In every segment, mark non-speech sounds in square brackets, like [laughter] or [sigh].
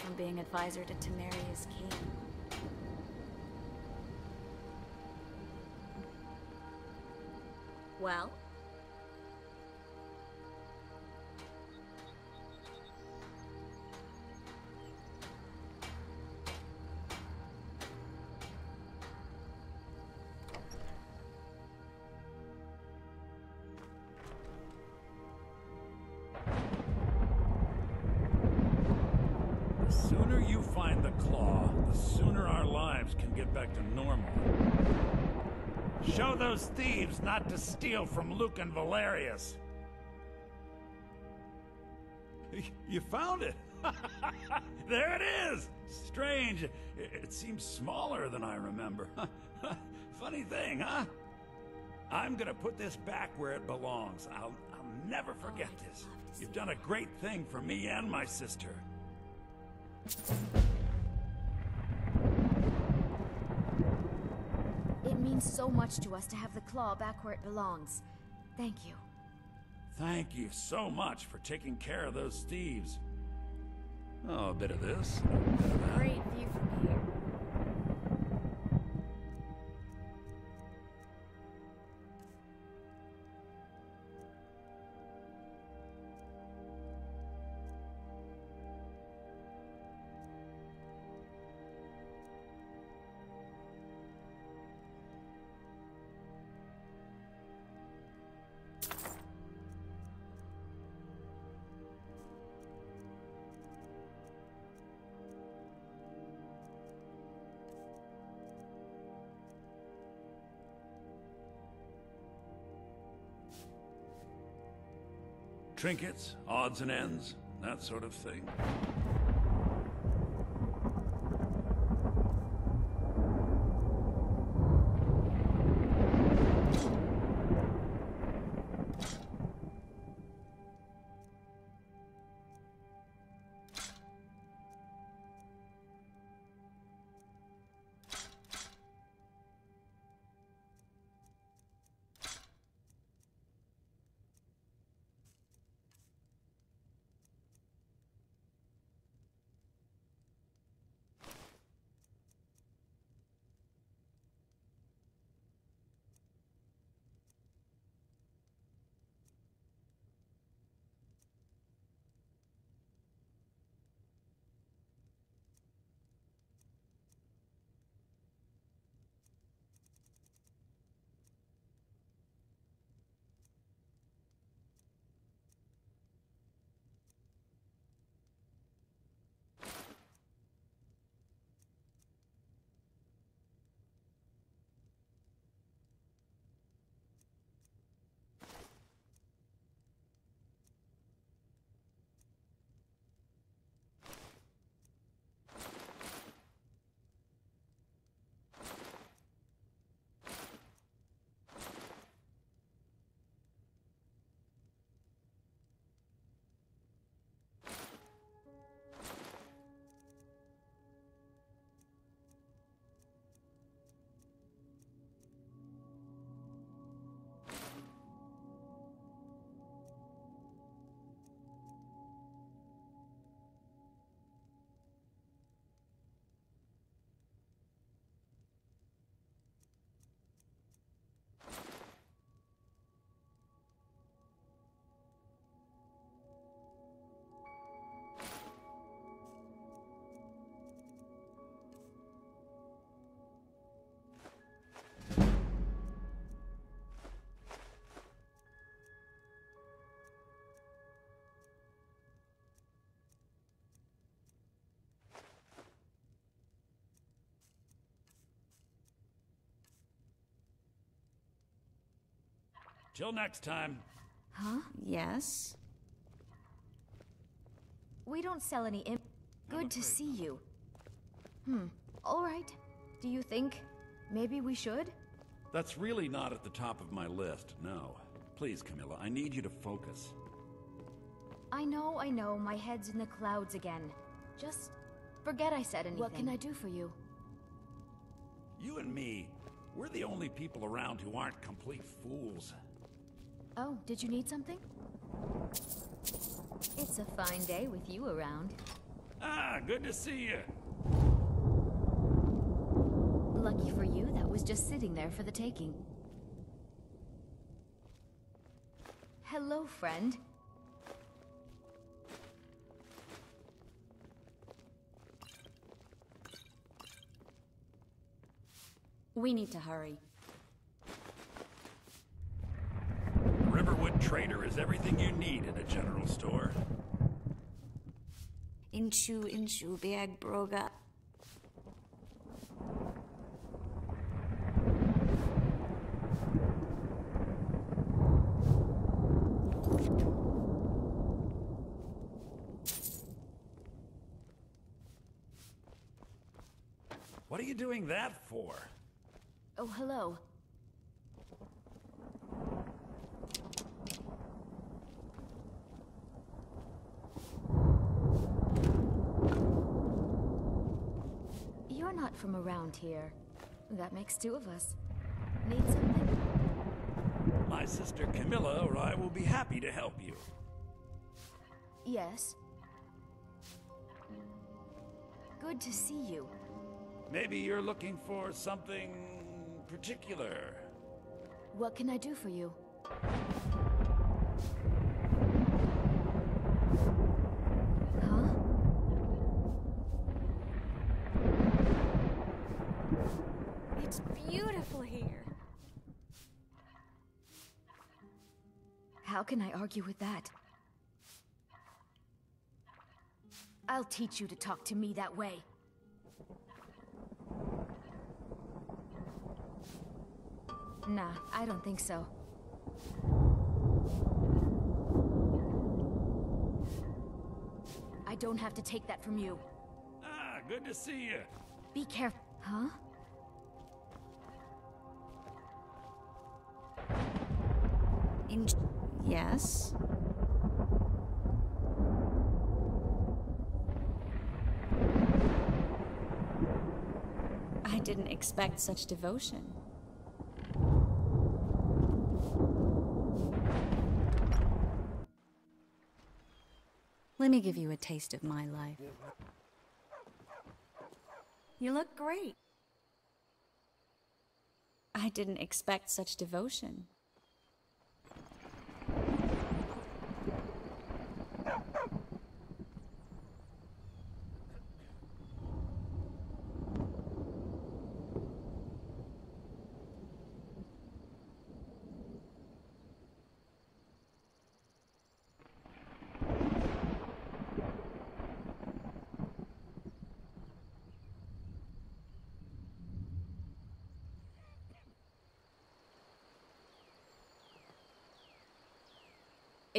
from being advisor to Temeria's king. Well? The sooner you find the claw, the sooner our lives can get back to normal. Show those thieves not to steal from Lucan Valerius. [laughs] You found it! [laughs] there it is! Strange. It, seems smaller than I remember. [laughs] Funny thing, huh? I'm gonna put this back where it belongs. I'll, I'll never forget this. You've done a great thing for me and my sister. It means so much to us to have the claw back where it belongs. Thank you. Thank you so much for taking care of those thieves. Oh, a bit of this, a bit of that. Great view from Trinkets, odds and ends, that sort of thing. Till next time. Huh? Yes? We don't sell any im- Good to see you. Hmm. Alright. Do you think maybe we should? That's really not at the top of my list, no. Please, Camilla, I need you to focus. I know, I know, my head's in the clouds again. Just forget I said anything. What can I do for you? You and me, we're the only people around who aren't complete fools. Oh, did you need something? It's a fine day with you around. Ah, good to see you. Lucky for you, that was just sitting there for the taking. Hello, friend. We need to hurry. Trader is everything you need in a general store. Inshu, inshu, biag broga. What are you doing that for? Oh, hello. You're not from around here. That makes two of us. Need something? My sister Camilla or I will be happy to help you. Yes. Good to see you. Maybe you're looking for something particular. What can I do for you? Huh? It's beautiful here. How can I argue with that? I'll teach you to talk to me that way. Nah, I don't think so. I don't have to take that from you. Ah, good to see you. Be careful. Huh? In yes. I didn't expect such devotion. Let me give you a taste of my life. You look great. I didn't expect such devotion.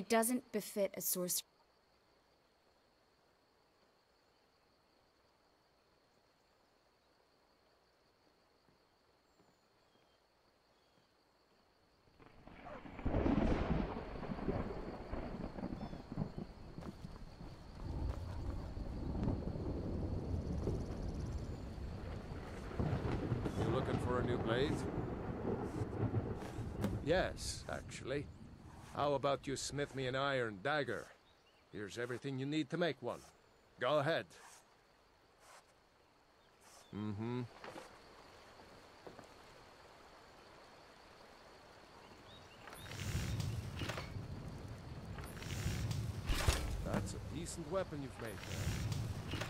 It doesn't befit a sorcerer. You looking for a new blade? Yes, actually. How about you smith me an iron dagger? Here's everything you need to make one. Go ahead. Mm-hmm. That's a decent weapon you've made there.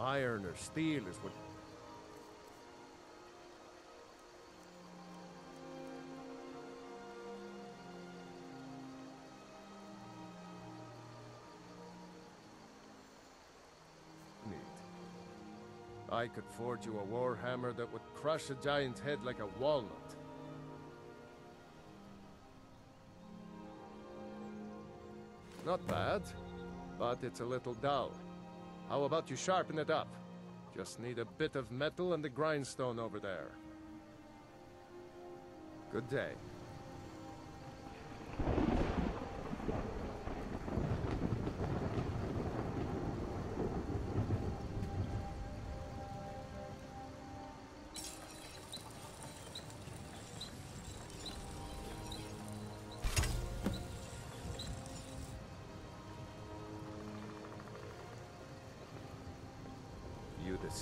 Iron or steel is what I could forge you a warhammer that would crush a giant's head like a walnut. Not bad, but it's a little dull. How about you sharpen it up? Just need a bit of metal and the grindstone over there. Good day.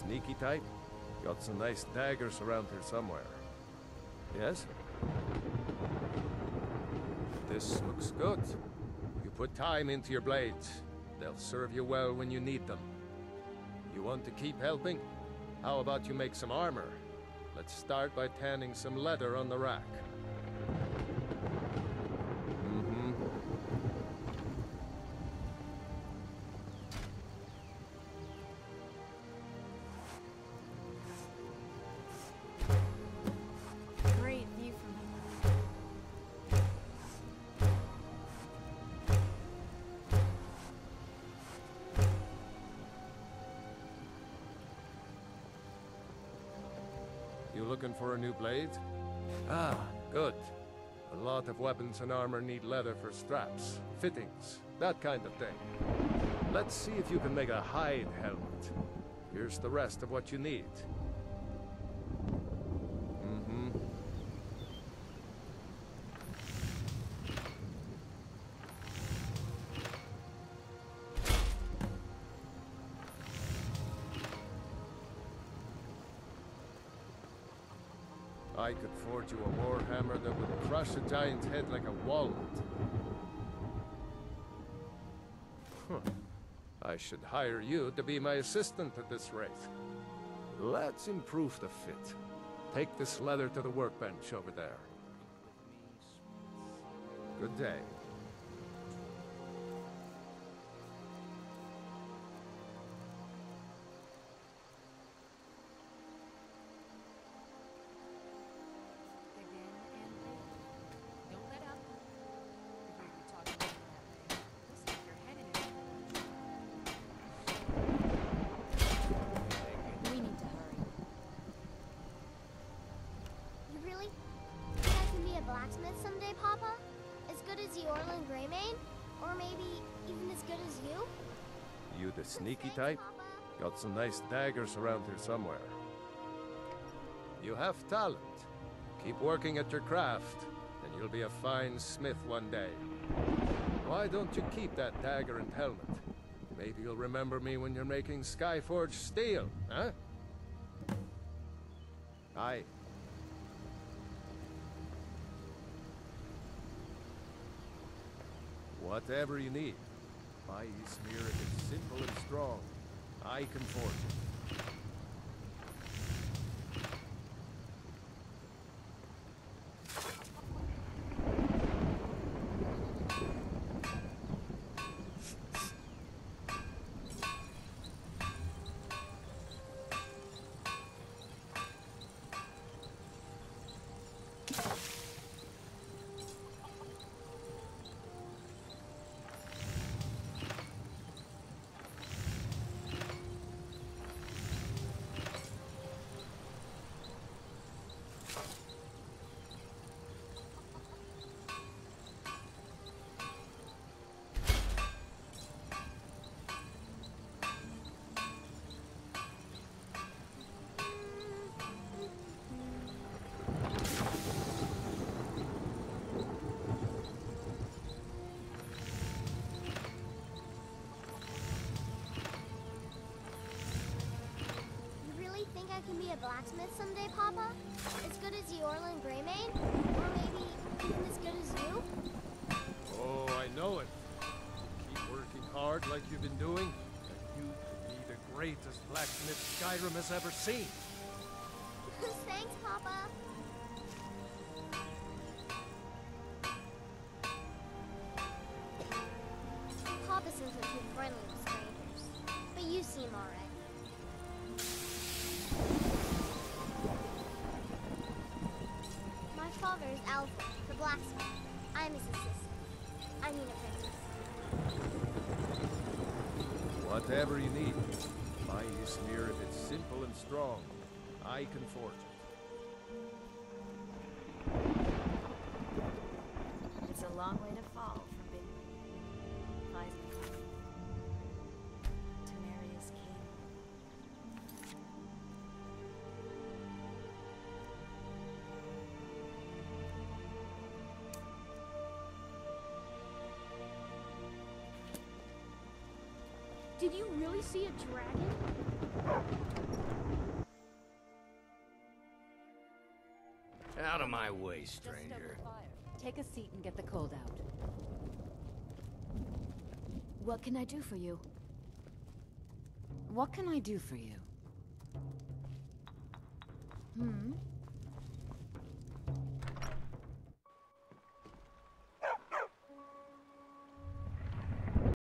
Sneaky type? Got some nice daggers around here somewhere. Yes? This looks good. You put time into your blades. They'll serve you well when you need them. You want to keep helping? How about you make some armor? Let's start by tanning some leather on the rack. Looking for a new blade? Ah, good. A lot of weapons and armor need leather for straps, fittings, that kind of thing. Let's see if you can make a hide helmet. Here's the rest of what you need. I could forge you a warhammer that would crush a giant's head like a walnut. Huh. I should hire you to be my assistant at this rate. Let's improve the fit. Take this leather to the workbench over there. Good day. Good as you? You the sneaky type? Got some nice daggers around here somewhere. You have talent. Keep working at your craft, and you'll be a fine smith one day. Why don't you keep that dagger and helmet? Maybe you'll remember me when you're making Skyforge steel, huh? Aye. Whatever you need. My Ysmir is simple and strong. I can forge it. Blacksmith someday, Papa? As good as Eorlund Gray-Mane? Or maybe even as good as you? Oh, I know it. Keep working hard like you've been doing, and you could be the greatest blacksmith Skyrim has ever seen. [laughs] Thanks, Papa. Papa says we're too friendly with strangers, but you seem alright. Father the blacksmith. I'm his assistant. I mean apprentice. Whatever you need. My Ysmir, if it's simple and strong, I can forge it. It's a long way to fall Did you really see a dragon? Out of my way, stranger. Take a seat and get the cold out. What can I do for you? What can I do for you? Hmm?